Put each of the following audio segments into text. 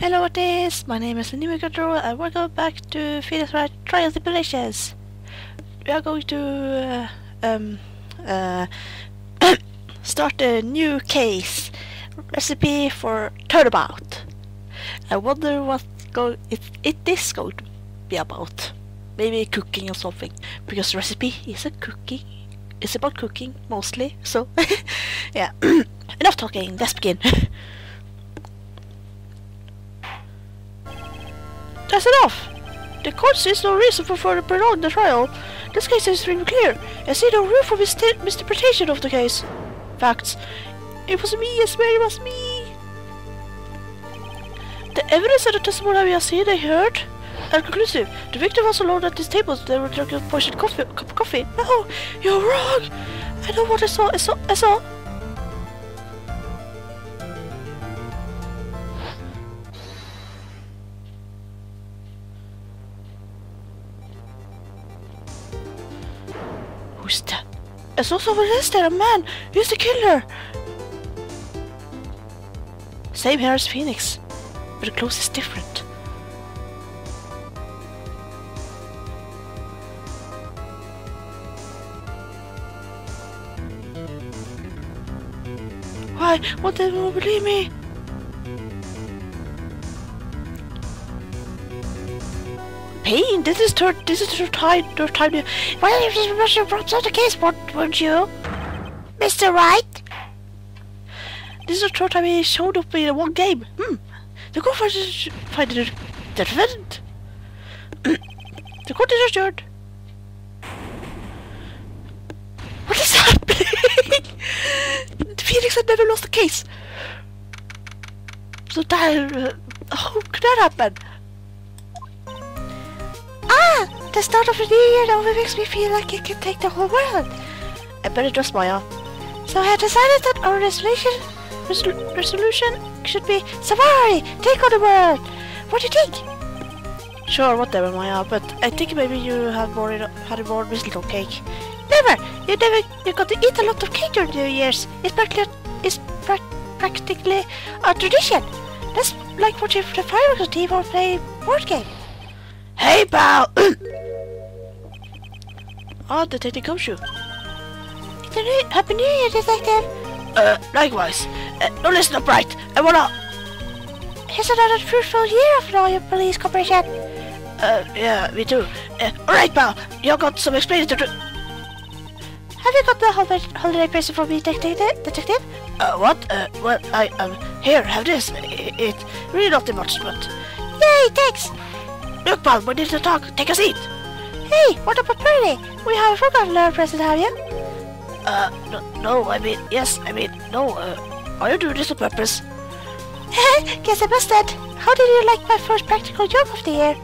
Hello, is? My name is Anime Control and welcome back to Phoenix Wright Trial Tribulations. We are going to uh, um uh start a new case recipe for turnabout. I wonder what go it it is going to be about. Maybe cooking or something because recipe is a cooking. It's about cooking mostly. So yeah, enough talking. Let's begin. That's enough! The court sees no reason for further prolonging the trial. This case is extremely clear. I see no room for misinterpretation of the case. Facts. It was me, I swear it was me. The evidence and the testimony we have seen and heard are conclusive. The victim was alone at this table. They were drinking poisoned coffee, cup of coffee. No, you're wrong. I know what I saw. I saw. I saw. Who's that? I saw someone there, a man! He's the killer? Same here as Phoenix, but the clothes is different. Why? What they won't believe me? Pain, this is third, this is third time, third time. to- Well, if you have brought out the case, won't, you, Mr. Wright? This is the third time he showed up in one game. Hmm. The court finds find the the defendant. the court is adjourned. What is happening? Phoenix had never lost a case. So that, uh, how could that happen? The start of the new year always makes me feel like it can take the whole world. Uh, I better dress Maya. So I decided that our resolution resol resolution should be Safari! Take on the world! What do you think? Sure, whatever, Maya, but I think maybe you have more in, had more mistletoe cake. Never! You never you got to eat a lot of cake during New Year's. It's practically it's pra practically a tradition. That's like watching the fireworks team or play board game. Hey, pal! oh, Detective Gumshoe. It's a new, Happy New Year, Detective! Uh, likewise. Uh, now listen up right. I wanna... Here's another fruitful year of loyal police cooperation. Uh, yeah, me too. Uh, alright, pal. You got some explaining to do. Have you got the holiday, holiday present for me, detective? Detective? Uh, what? Uh, well, I, um, here, have this. It, it really not much, but... Yay, thanks! Look, pal, we need to talk. Take a seat. Hey, what about Pearly? We haven't forgotten our present, have you? Uh, no, no, I mean, yes, I mean, no, uh, are you doing this on purpose? Guess I busted. How did you like my first practical job of the year?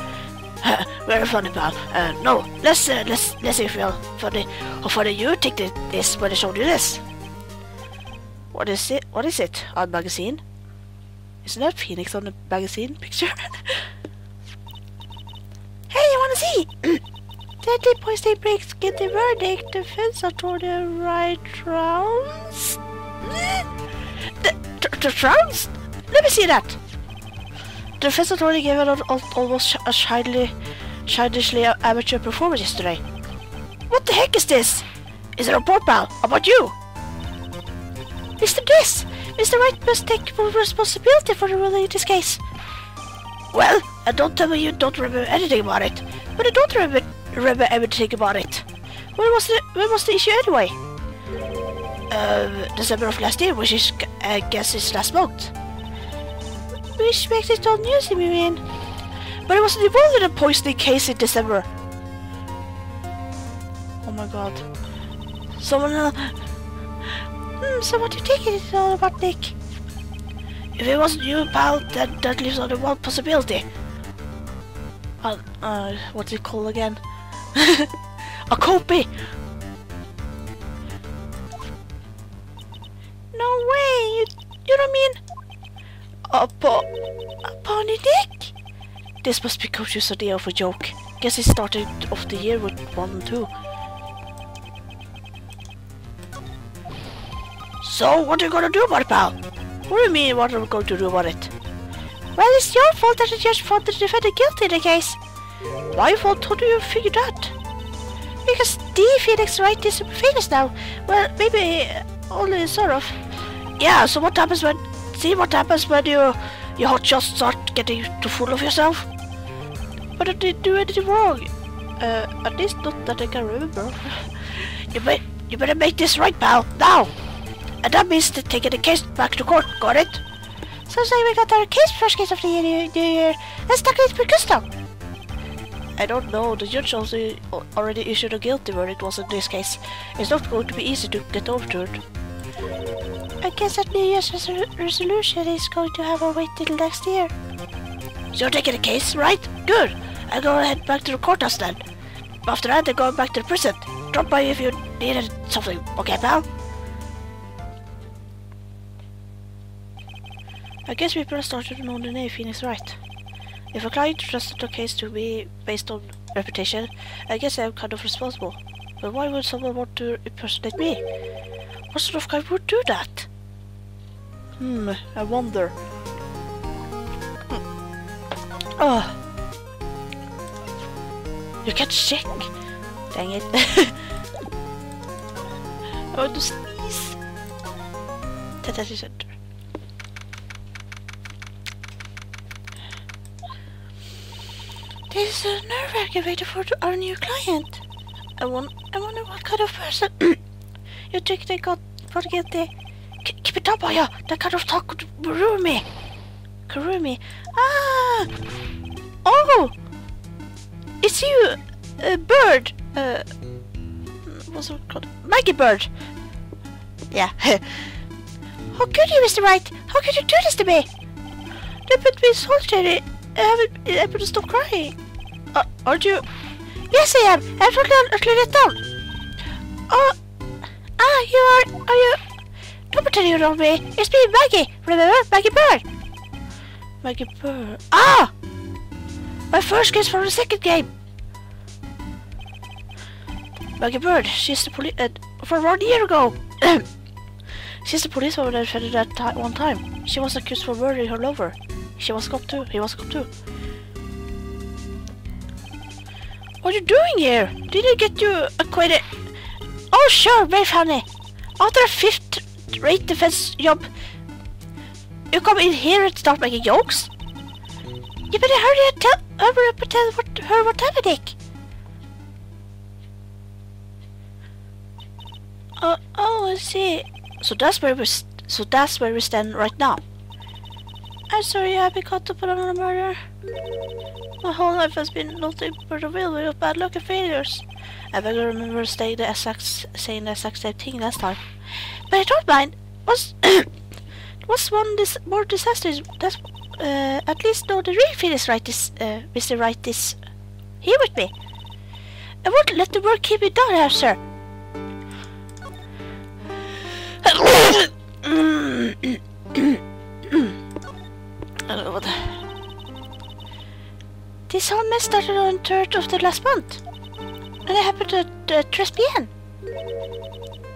Very funny, pal. Uh, no, let's, uh, let's, let's see if you're funny. How funny you think that this when I showed you this? What is it? What is it? A magazine? Isn't that Phoenix on the magazine picture? Hey, you wanna see? Deadly poison breaks get the verdict. Defense attorney right rounds. The, the, rounds? Let me see that. The defense attorney gave an al al almost a childly, childishly amateur performance yesterday. What the heck is this? Is it a report, pal? About you? Mr. This, Mr. Wright must take full responsibility for the ruling in this case. Well, I don't tell me you don't remember anything about it, but I don't remember, remember everything about it. When was the when was the issue anyway? Uh, December of last year, which is I guess is last month. Which makes it all news, you mean? But I wasn't involved in a poisoning case in December. Oh my god. Someone. Uh, hmm, so what do you think it is all about, Nick? If it wasn't you, pal, then that leaves only one possibility. Uh, uh, what's it called again? A copy! No way! You, you don't mean... A. A pony dick? This must be Coach's idea of a joke. Guess he started off the year with one too. So, what are you gonna do about it, pal? What do you mean, what are we going to do about it? Well, it's your fault that the judge found the defendant guilty in the case. Fault? How do you figure that? Because the Phoenix Wright is famous now. Well, maybe only sort of. Yeah, so what happens when... See what happens when you, your hot shots start getting too full of yourself? But I didn't do anything wrong. Uh, at least not that I can remember. you, may, you better make this right, pal. Now! And that means taking the case back to court. Got it? Sounds like we got our case first case of the year. The year. Let's tackle it with gusto. I don't know. The judge also already issued a guilty verdict was in this case. It's not going to be easy to get overturned. I guess that New Year's resol resolution is going to have a wait till next year. So you're taking the case, right? Good. I'll go ahead back to the courthouse then. After that, I'm going back to the prison. Drop by if you needed something. Okay, pal? I guess we better start to know the name Phoenix Wright. If a client trusted the case to me based on reputation, I guess I'm kind of responsible. But why would someone want to impersonate me? What sort of guy would do that? Hmm, I wonder. Hmm. Oh. You can't check. Dang it. I want to sneeze. Tentative center. This is a nerve activator for our new client. I. I wonder what kind of person you think they got for keep it up, Aya. That kind of talk would ruin me. Ah. Oh. It's you, uh, Byrde. Uh, what's it called? Maggey Byrde. Yeah. How could you, Mr. Wright? How could you do this to me? They put me in solitary. I haven't been able to stop crying. Uh, aren't you? Yes, I am. I'm totally utterly let down. Oh, ah, you are. Are you? Don't pretend you know me. It's me, Maggey. Remember, Maggey Byrde. Maggey Byrde. Ah, my first kiss from the second game. Maggey Byrde. She's the police. Uh, from one year ago. She's the police woman that offended that one time. She was accused for murdering her lover. She was cop too. He was cop too. What are you doing here? Did I get you acquitted? Oh, sure, very funny. After a fifth-rate defense job, you come in here and start making jokes? You better hurry and tell, hurry up and tell what, her what happened, Nick. Oh, uh, oh, I see. So that's where we, so that's where we stand right now. I'm sorry I've been caught up on a murder. My whole life has been nothing but a whirlwind of bad luck and failures. I vaguely remember saying the exact, saying the exact same thing last time. But I don't mind. Was was one dis more disastrous? That's uh, at least know the real Phoenix Wright is uh, Mr. Wright is here with me. I won't let the work keep me down here, sir. Don't know what. This whole mess started on 3rd of the last month. And it happened at uh, 3 p.m.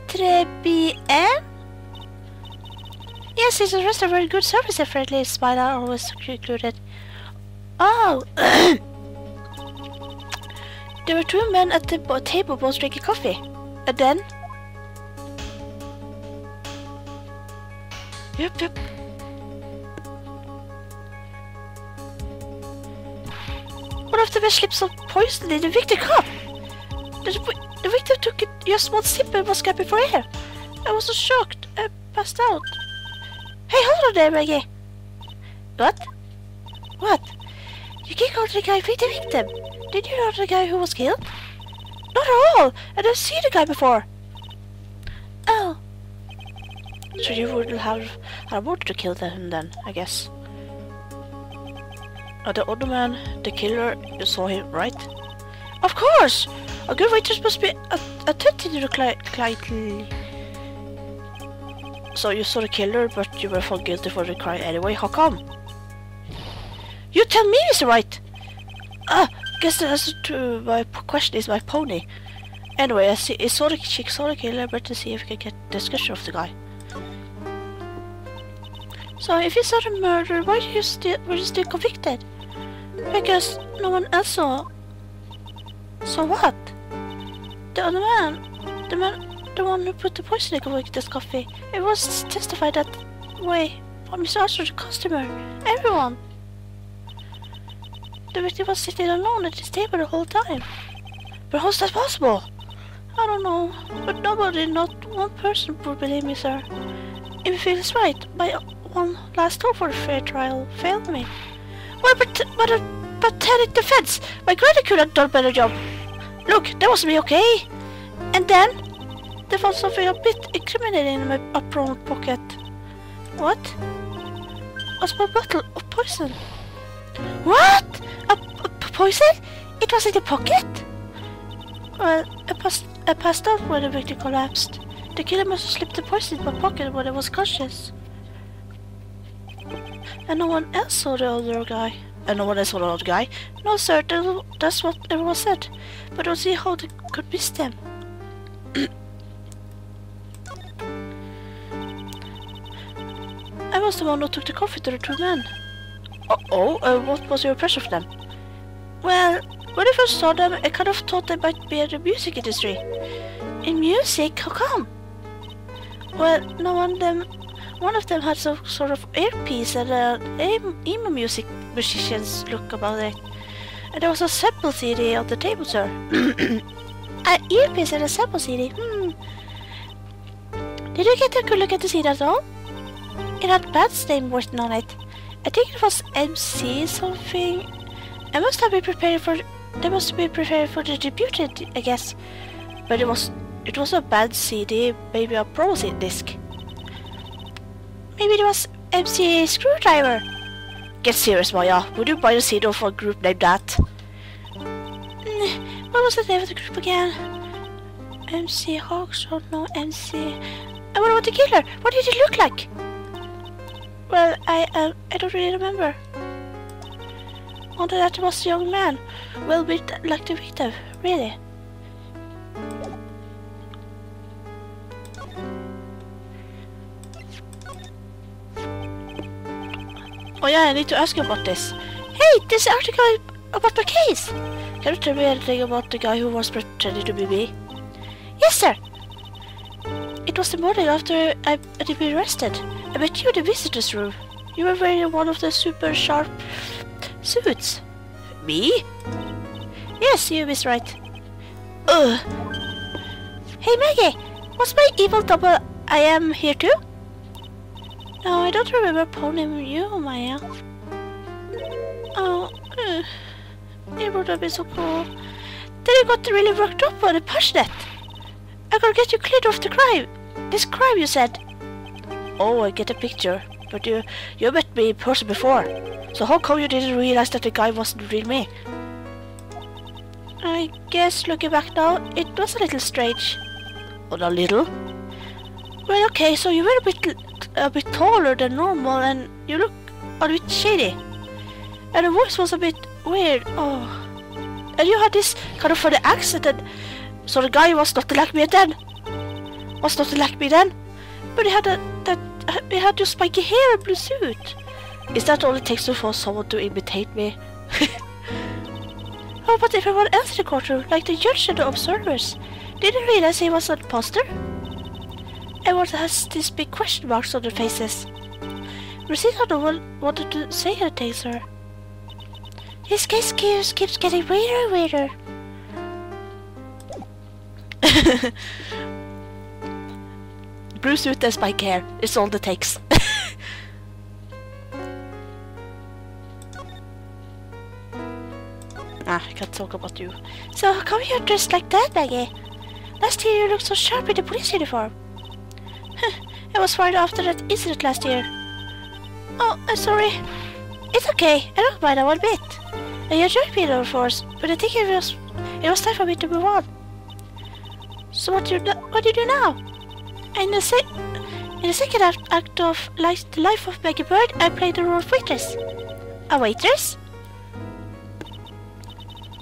3 p.m.? Yes, it's a restaurant very good service smile are always included. Oh! there were two men at the table both drinking coffee. And then... Yep, yep. One of the best slips of poison in the victor cup. The, the victim took it just one sip and was gasping for air. I was so shocked. I passed out. Hey, hold on there, Maggey. What? What? You can't call the guy the victim. Did you know the guy who was killed? Not at all. I didn't see the guy before. Oh. So you wouldn't have had wanted to kill him then, I guess. Uh, the other man, the killer, you saw him, right? Of course! A good waitress must be attentive to the client. So you saw the killer, but you were found guilty for the crime anyway. How come? You tell me, Mr. Wright! Ah, guess the answer to my question is my pony. Anyway, I, see, I saw the, she saw the killer, but to see if we can get description of the guy. So if you saw the murder, why were you still convicted? Because no one else saw. So what? The other man, the man, the one who put the poison in Victor's coffee, it was testified that way from Mr. Archer, the customer, everyone. The victim was sitting alone at his table the whole time. But how's that possible? I don't know, but nobody, not one person would believe me, sir. If you feel it's right, my one last hope for a fair trial failed me. What what a pathetic defense! My granny could have done a better job. Look, that was me, okay? And then, they found something a bit incriminating in my apron pocket. What? A small bottle of poison. What? A, a poison? It was in the pocket? Well, I passed, I passed out when the victim collapsed. The killer must have slipped the poison in my pocket when I was conscious. And no one else saw the other guy. And no one else saw the other guy? No, sir, that, that's what everyone said. But I don't see how they could miss them. I was the one who took the coffee to the two men. Uh oh, uh, what was your impression of them? Well, when I first saw them, I kind of thought they might be in the music industry. In music? How come? Well, no one them, one of them had some sort of earpiece and an emo music musician's look about it. And there was a sample CD on the table, sir. An earpiece and a sample CD? Hmm. Did you get a good look at the CD at all? It had Bad's name written on it. I think it was MC something. I must have been prepared for. They must have been prepared for the debut, I guess. But it was. It was a bad CD, maybe a pro disc. Maybe it was MC Screwdriver. Get serious, Maya. Would you buy a CD for a group named that? What was the name of the group again? MC Hawks or no MC? I wonder what the killer. What did he look like? Well, I uh, I don't really remember. Wonder that was a young man. Well built like the victim, really. Yeah, I need to ask you about this. Hey, this article about the case. Can you tell me anything about the guy who was pretending to be me? Yes, sir. It was the morning after I had been arrested. I met you in the visitor's room. You were wearing one of the super sharp suits. Me? Yes, you is right. Ugh. Hey Maggey, was my evil double I am here too? No, I don't remember phoning you, Maya. Oh, uh, it would have been so cool. Then you got really worked up on the passionate. I gotta get you cleared of the crime. This crime, you said. Oh, I get a picture. But you, you met me in person before. So how come you didn't realize that the guy wasn't real me? I guess looking back now, it was a little strange. Oh, a little? Well, okay, so you were a bit, Uh, a bit taller than normal and you look a bit shady. And the voice was a bit weird. Oh. And you had this kind of funny accent and so the guy was not like me then. Was not like me then. But he had a, that, he had your spiky hair and blue suit. Is that all it takes for someone to imitate me? oh, but everyone else in the courtroom, like the judge and the observers, didn't realize he was an imposter. Everyone has these big question marks on their faces. Rosita no one wanted to say anything, sir. This case keeps, keeps getting weirder and weirder. Blue suit and spike hair is all it takes. ah, I can't talk about you. So how come you're dressed like that, Maggey? Last year you looked so sharp in the police uniform. I was fired after that incident last year. Oh, I'm sorry. It's okay. I don't mind one bit. I enjoy being on force, but I think it was it was time for me to move on. So what do you what do you do now? In the, se in the second act, act of life, The Life of Maggey Byrde, I played the role of waitress. A waitress?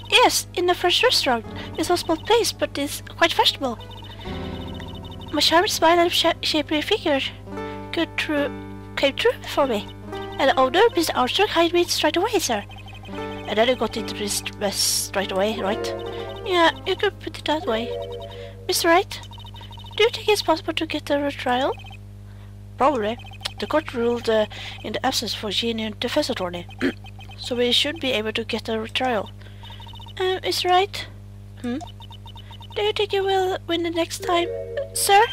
Yes, in the French restaurant. It's a small place, but it's quite fashionable. My charming smile and sh shapely figure go through came true for me. And the owner, Mr. Armstrong, hired me straight away, sir. And then I got into this mess straight away, right? Yeah, you could put it that way. Mr. Wright, do you think it's possible to get a retrial? Probably. The court ruled uh, in the absence for genuine defense attorney. so we should be able to get a retrial. Uh, Mr. Wright? Hmm? Do you think you will win the next time, sir?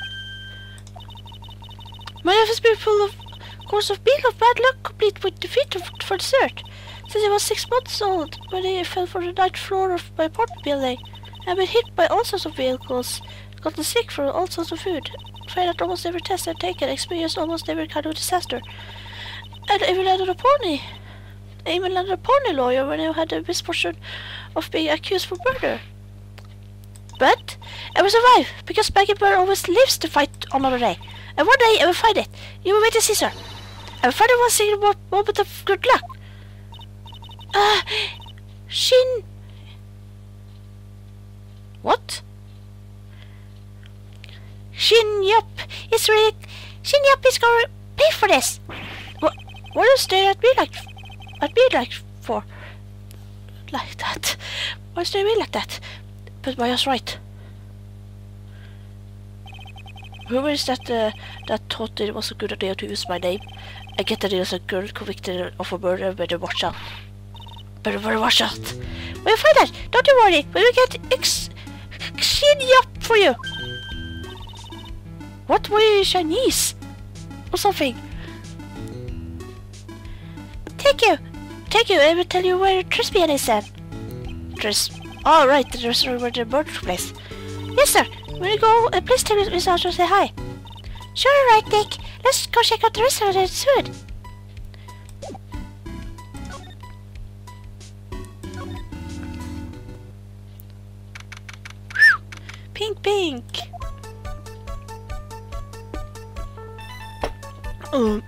My life has been full of course of being of bad luck, complete with defeat for dessert. Since I was six months old, when I fell from the ninth floor of my apartment building, I've been hit by all sorts of vehicles, gotten sick from all sorts of food, failed at almost every test I've taken, experienced almost every kind of disaster, and even landed a pony. I even landed a pony lawyer when I had the misfortune of being accused for murder. But I will survive, because Maggey Byrde always lives to fight another day. And one day I will find it. You will wait to see, sir. I will find it one single moment of good luck. Ah, uh, Shin. What? Shin Yup is really. Shin Yup is to pay for this. What? What is there at me like? At me like for? Like that? Why What's there me like that? But Maya's right. Who is that uh, that thought it was a good idea to use my name? I get that it was a girl convicted of a murder, better watch out. Better, better watch out. We'll find that. Don't you worry. We will get ex... up for you. What were you Chinese? Or something? Thank you. Thank you. I will tell you where Trés Bien is then. Tris... Oh, right. The restaurant where the murder place. Yes, sir. When you go, uh, please tell Miss Archer to say hi. Sure, right, Dick. Let's go check out the restaurant and food. Pink, pink. Oh.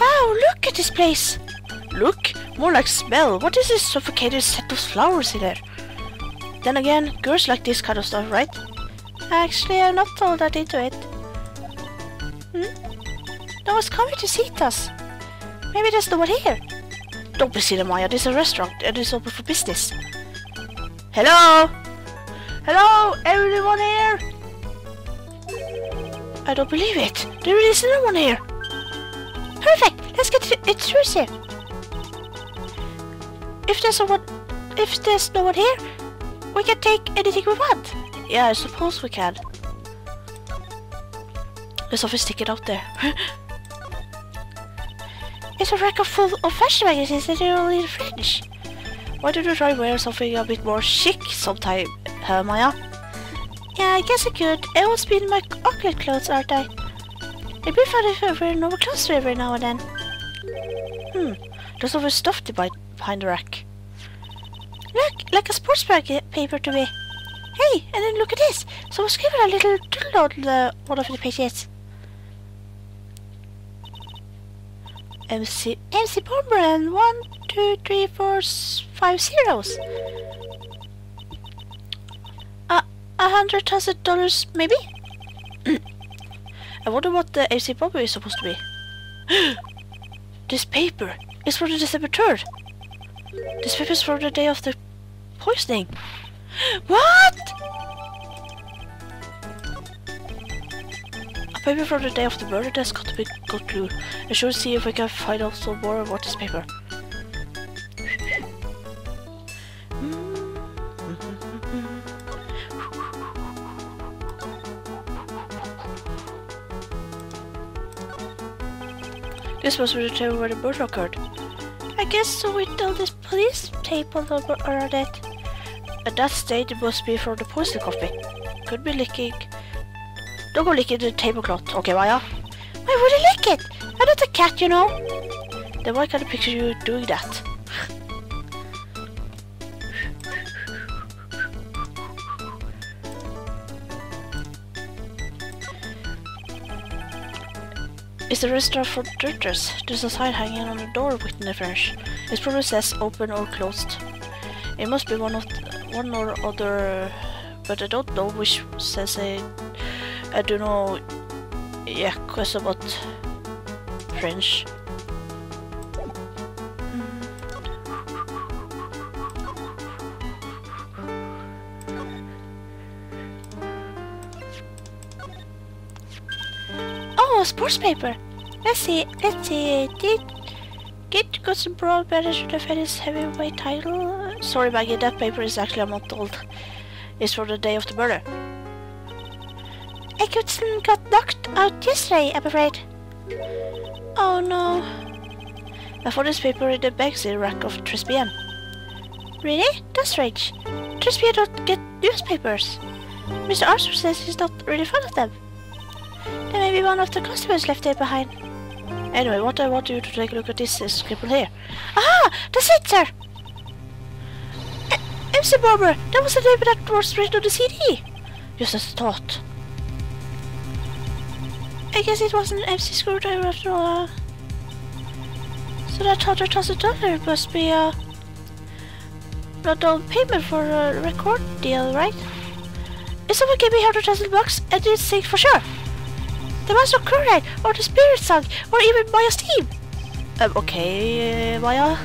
Wow, look at this place. Look, more like smell. What is this suffocated set of flowers in there? Then again, girls like this kind of stuff, right? Actually, I'm not all that into it. Hmm? No one's coming to see us. Maybe there's no one here. Don't be silly, Maya. This is a restaurant and it's open for business. Hello? Hello? Everyone here? I don't believe it. There is no one here. Perfect. Let's get here. If there's someone, if there's no one here, we can take anything we want. Yeah, I suppose we can. Let's often stick it out there. it's a record full of fashion magazines that are only in French. Why don't you try wear something a bit more chic sometime, huh, Maya? Yeah, I guess I could. I always be in my awkward clothes, aren't I? It'd be fun if I wear normal clothes every now and then. Hmm, there's always stuff to buy behind the rack. Look, like a sports paper to me. Hey, and then look at this. Someone's given a little doodle on the, one of the pages. MC MC Bomber one, two, three, four, five zeros. Uh, a hundred thousand dollars, maybe? I wonder what the MC Bomber is supposed to be. this paper is for the December 3rd. This paper is for the day of the poisoning. What? A paper from the day of the murder that's got to be good clue. I should see if we can find out some more about this paper. This was the table where the murder occurred. I guess so we know this police tape on, the, on it. At that stage, it must be from the poison coffee. Could be licking. Don't go licking the tablecloth, okay, Maya? Why would I lick it? I'm not a cat, you know. Then why can't I picture you doing that? It's a restaurant for drifters. There's a sign hanging on the door with the French. It probably says open or closed. It must be one of one or other, but I don't know which says it. I don't know yeah, question about French. Oh, sports paper. Let's see. Let's see. Did Got some broad better to defend his heavyweight title? Sorry, Maggey. That paper is actually a month old. It's for the day of the murder. Eggutson got knocked out yesterday, I'm afraid. Oh no. I found this paper in the magazine rack of Trés Bien. Really? That's strange. Trés Bien don't get newspapers. Mr. Arthur says he's not really fond of them. There may be one of the customers left it behind. Anyway, what I want you to take a look at this is scribble here. Ah, That's it, sir! E MC Bomber! That was the name that was written on the CD! Just as thought. I guess it was an MC screwdriver after all. Uh. So that hundred thousand dollar must be a uh, down payment for a record deal, right? If someone gave me hundred thousand bucks, I did sing for sure. The Master Chloride, or the Spirit Song, or even Maya's team. Um, okay, uh, Maya.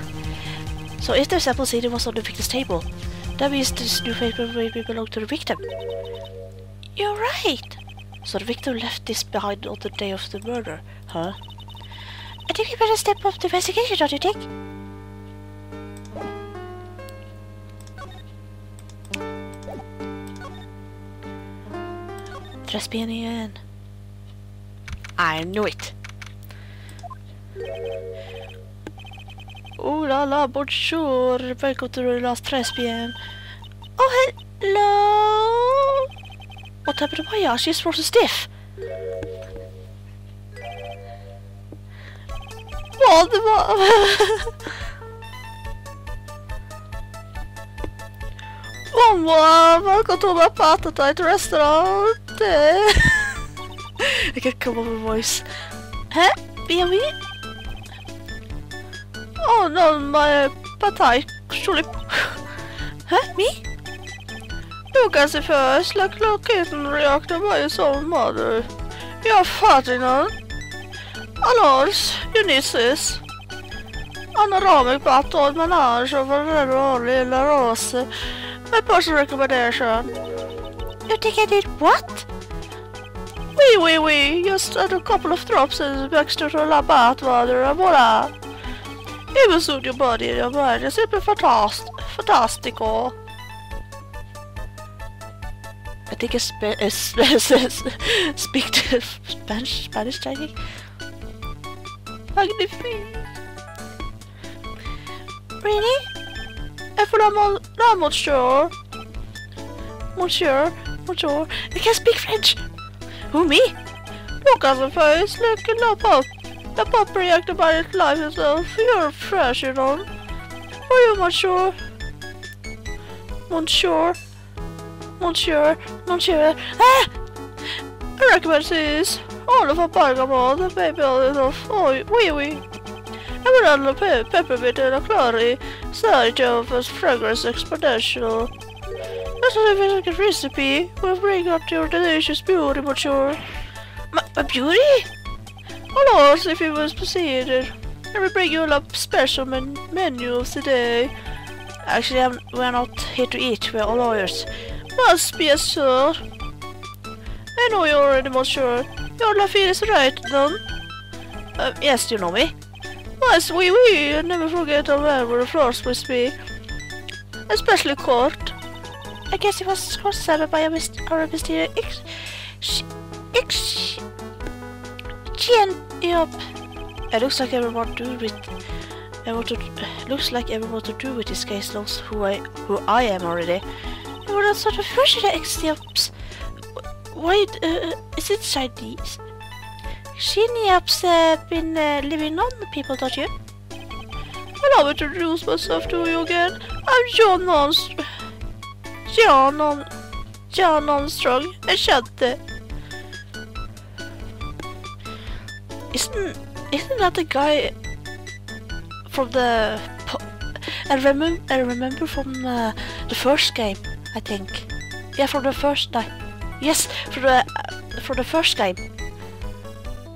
So if the sample CD was on the victim's table, that means this newspaper maybe belonged to the victim. You're right. So the victim left this behind on the day of the murder, huh? I think we better step up the investigation, don't you think? Trés Bien I knew it. Oh la la, bonjour. Welcome to the last Trés Bien. Oh, hello. What happened to my Maya? She's frozen stiff. Vad var... Mamma, welcome to my appetite restaurant. I can come up with voice. Huh? B&B? Oh no, my appetite slip. huh? Me? Look as if first, like locaten reaktor by his own mother. You're Ferdinand. Annars, Ulysses. Anoramic battle menage of a very lilla rose. My personal recommendation. You think I did what? Wee wee wee, just add a couple of drops the extra to la bathwater and voila. It will suit your body and your mind. It's simply fantastic. Fantastico. I think it's, it's, it's, it's speak to Spanish, Spanish Chinese. Magnifique. Really? If I'm not monsieur. Monsieur, monsieur, I can speak French. Who, me? Look at the face, look at the pup. The pup reacted by its life itself. You're fresh, you know. Are you monsieur? Monsieur? Monsieur? Monsieur? Ah! I recommend this. All of a bergamot, the baby of oj, wee wee. Emerald pe peppermint and a clary, side of a fragrance exponential. That's a Good recipe We'll bring out your delicious beauty, monsieur. My, my beauty? Oh Lord, if it was proceeded. I will bring you a special men menu of the day. Actually, I'm, we're not here to eat, we're all lawyers. Must be assured. I know you're already, monsieur. Your Lafitte is right, then. Uh, yes, you know me. Yes, we, we, never forget a man where the floors must be. Especially court. I guess it was cross-stabbed by a mysterious ex... ex... Yup. It looks like everyone do with... Everyone to, looks like everyone to do with this case knows who I who I am already. And we're not sort of fresh to X-Diops. Why uh, is it Chinese? Shinyaps uh, been uh, living on the people, don't you? Well, I'll introduce myself to you again. I'm John Armstrong. John, Arm John Armstrong. Jag kände... Isn't, isn't that the guy from the... I remember, I remember from uh, the first game, I think. Yeah, from the first night. Yes, from the, uh, from the first game.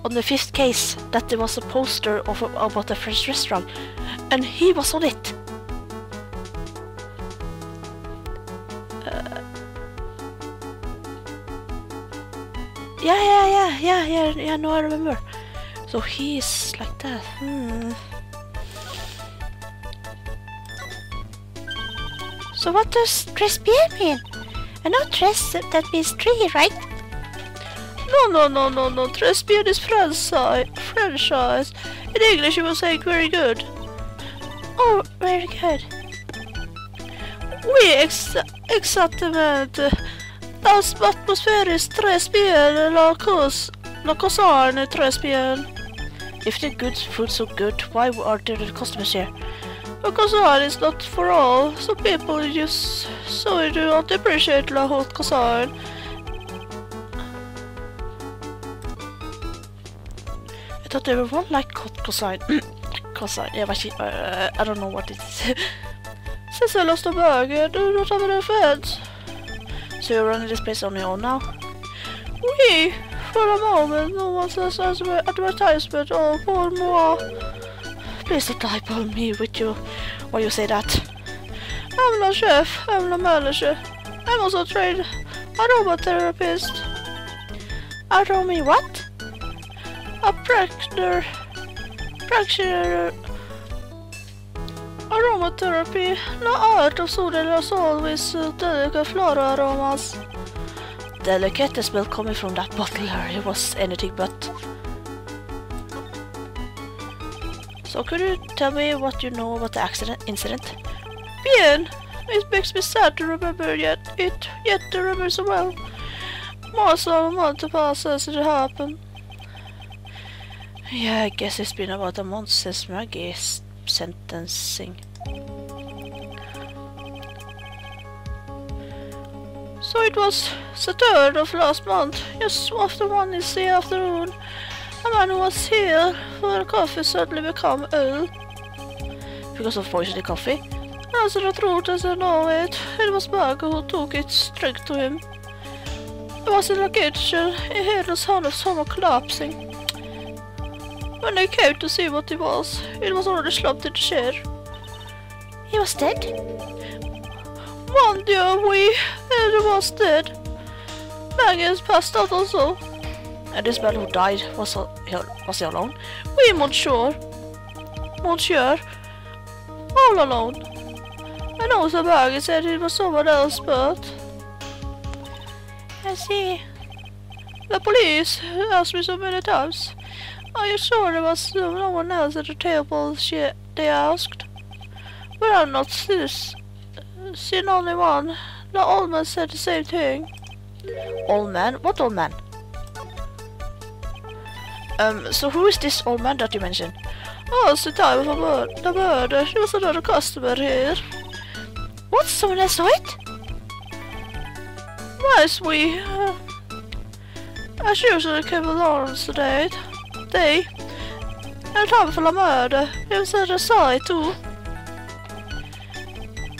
on the fifth case that there was a poster of about a French restaurant, and he was on it. Yeah, yeah, yeah, yeah, yeah, yeah. No, I remember. So he's like that. Hmm. So what does tres mean? I know tres that means tree, right? No, no, no, no, no. Tres is franchise. franchise. In English, you will say very good. Oh, very good. Oui, ex. Atmosfäriskt träspel, la cos, la cosarne träspel. If the good food so good, why are there the customers here? Because art is not for all. Some people just so do not appreciate la hot kazan. I thought everyone liked hot kazan. kazan, yeah, but she, uh, I don't know what it is. Since I lost a burger, do not have any friends. So you're running this place on your own now? Oui, for a moment, no one says advertisement or for more. Please don't eyeball me with you while you say that. I'm not chef, I'm not manager. I'm also trained aromatherapist. Aromi what? A practitioner. Practitioner. Aromatherapy, the art of sodas always uh, delicate floral aromas. Delicate, the smell coming from that bottle it was anything but. So could you tell me what you know about the accident incident? Bien. It makes me sad to remember yet it yet to remember so well. More than a month passed since it happened. Yeah, I guess it's been about a month since Maggey's sentencing. So it was the third of last month, just after one the afternoon. A man who was here for coffee suddenly became ill. Because of poisoning coffee? As I thought as I know it, it was Bagger who took it straight to him. It was in the kitchen, he heard the sound of someone collapsing. When I came to see what it was, it was already slumped in the chair. He was dead? One dear we, he was dead. Maggey's passed out also. And this man who died, was he, was he alone? Er we, monsieur. Monsieur. All alone. And also Maggey said it was someone else, but... I see. The police asked me so many times. Are you sure there was no one else at the table, she, they er asked. But I'm not this. Seen only one. The old man said the same thing. Old man? What old man? Um, so who is this old man that you mentioned? Oh, it's the time of a mur the murder. There was another customer here. What? Someone else saw it? Yes, we... Uh, as usual came along today. They... And time for the murder. It was a saw it too.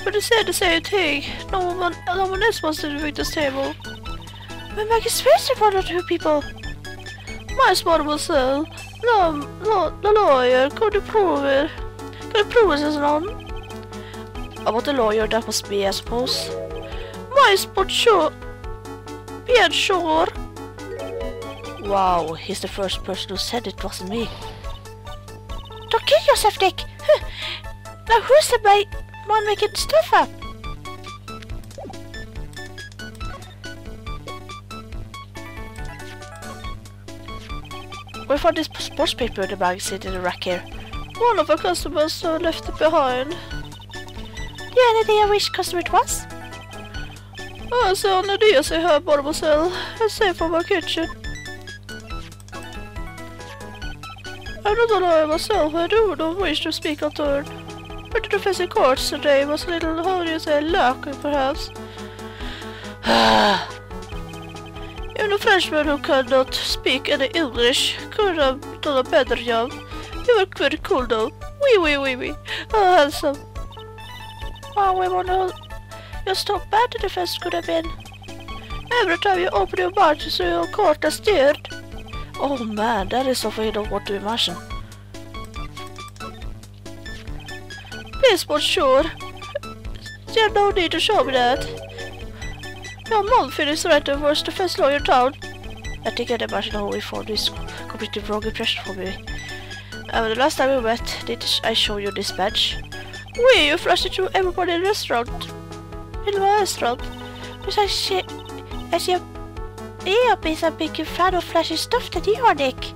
But they said the same thing. No one, no one else wants to the this table. But Maggey's face in front of two people. My spot was uh, no, no, the lawyer could prove it. Could prove it as wrong. About the lawyer, that was me, I suppose. My spot sure. Be sure. Wow, he's the first person who said it wasn't me. Don't kill yourself, Dick! Now who's the one making stuff up? We found this sports paper in the magazine in the rack here. One of our customers left it behind. Do you have any idea which customer it was? Oh, I saw an idea say här mademoiselle. I say from my kitchen. I'm not a myself, I do not wish to speak on turn. But the defense court today was a little, how do you lacking perhaps. Even a Frenchman who cannot speak any English could have done a better job. You were very cool though. Wee wee wee wee. Oh, handsome. Wow, we wonder just how bad the defense could have been. Every time you open your mouth so your court is steered. Oh man, that is something I don't want to imagine. Please, but sure. There's no need to show me that. Your mom finished writing was the first lawyer town. I think I'd imagine how we found this completely wrong impression for me. Uh, the last time we met, did I show you this badge? We, you flashed it to everybody in the restaurant. In the restaurant. Besides, she, as you, you is a big fan of flashy stuff that you are, Nick.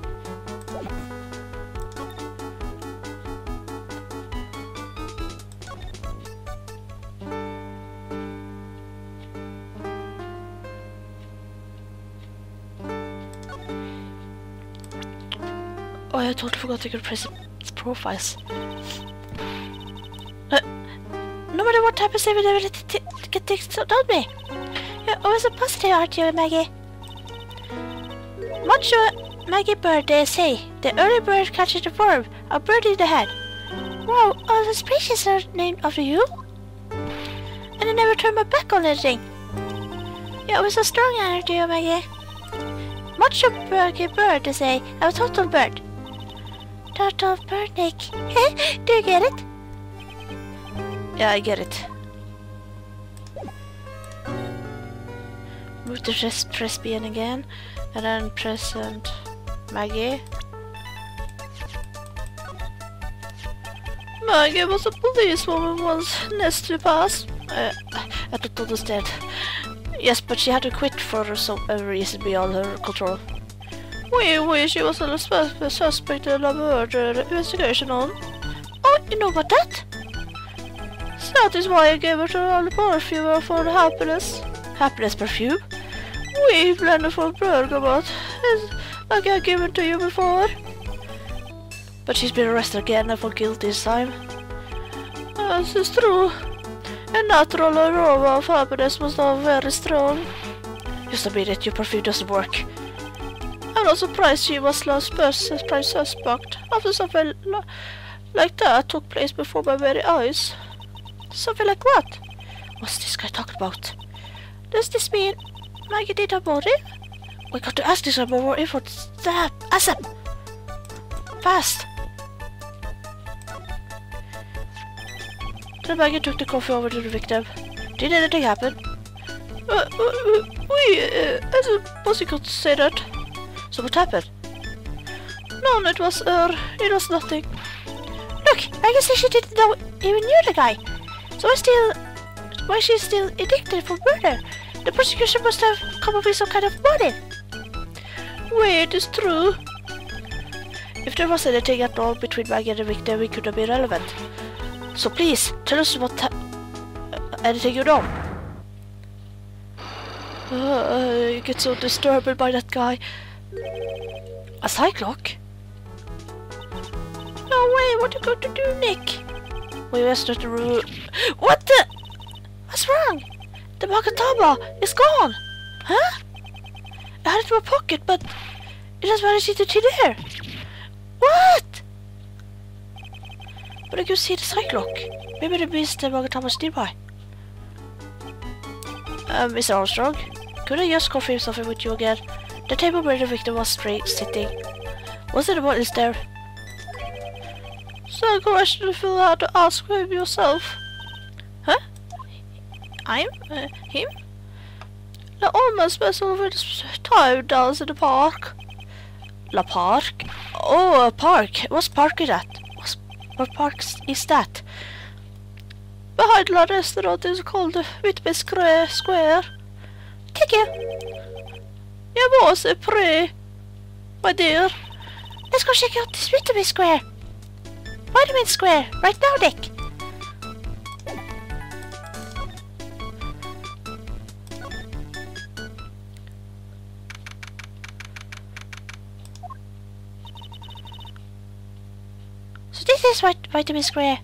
I totally forgot I could press its profiles. Uh, No matter what will never let it get things done me. You're always a positive, aren't you, Maggey? What's your Maggey Byrde they say? The early bird catches the worm, a bird in the head. Wow, all the species are named after you? And I never turned my back on anything. You're always a strong energy, Maggey. What's your Maggey Byrde they say? A total bird. Total bird, Nick. Do you get it? yeah, I get it. Move to press, press BN again, and then press and Maggey. Maggey was a policewoman once, next to pass. Uh, I don't understand. Yes, but she had to quit for some uh, reason beyond her control. We wish she was a sus- suspect in a murder investigation on. Oh, you know about that? So that is why I gave her the perfume for the happiness. Happiness perfume? We blended for bergamot. It's like I gave it to you before. But she's been arrested again for guilt this time. This is true. A natural aroma of happiness was not very strong. Just admit it, your perfume doesn't work. I'm not surprised she was last person prime suspect after something li- like that took place before my very eyes. Something like what? What's this guy talking about? Does this mean Maggey did a motive? We got to ask this for more info. Zap! ASAP! Fast! Then Maggey took the coffee over to the victim. Did anything happen? Uh, uh, uh, we, uh, I suppose you could say that. So what happened? No, it was, uh, it was nothing. Look, I guess she didn't know even knew the guy. So why still... Why she's still addicted for murder? The prosecution must have come up with some kind of motive. Wait, it's true. If there was anything at all between Maggey and the victim, it could have been relevant. So please, tell us what ha- uh, anything you know. Uh, I get so disturbed by that guy. A Psyche-Lock? No way, what are you going to do, Nick? We must not the room. What the? What's wrong? The Magatama is gone! Huh? I had it in my pocket, but it has vanished into thin air. What? But I can see the Psyche-Lock. Maybe the beast the Magatama's nearby. Uh, Mr. Armstrong, could I just confirm something with you again? The table where the victim was straight sitting. Was it about is there? So a question you feel how to ask him yourself. Huh? I'm? Uh, him? The almost special with time does in the park. La Park? Oh, a park. What's park is that? What's, what park is that? Behind the restaurant is called Whitby Square. Take Thank you. Jag måste pray, my dear. Let's go check out this Vitamin Square. Vitamin er Square, right now, Nick. So this is er what Vitamin Square.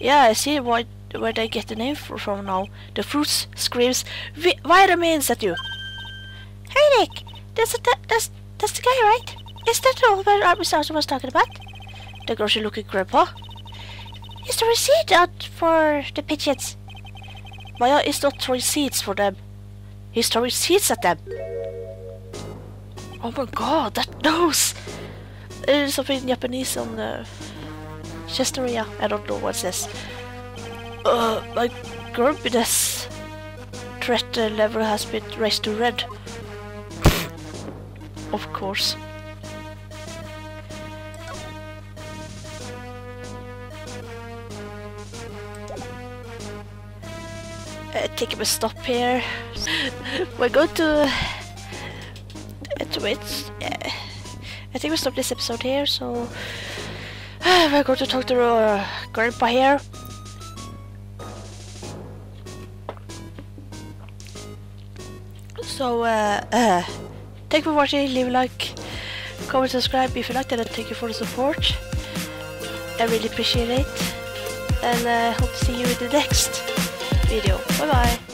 Yeah, I see why, where they get the name from now. The fruits screams vi vitamins at you. Hey, Nick. That's that, that's that's the guy, right? Is that the old man Armstrong was talking about? The grocery-looking grandpa. Is the receipt out for the pigeons? Maya is not throwing seeds for them. He's throwing seeds at them. Oh my god, that nose. There's something in Japanese on the Chesteria. I don't know what it says. Uh, my grumpiness threat level has been raised to red. Of course. Uh, taking a stop here. We're going to... Uh, to. Uh, I think we stop this episode here, so... We're going to talk to uh, Grandpa here. So, uh, uh, thank you for watching, leave a like, comment, subscribe if you liked it, and thank you for the support. I really appreciate it. And uh, hope to see you in the next video. Bye bye.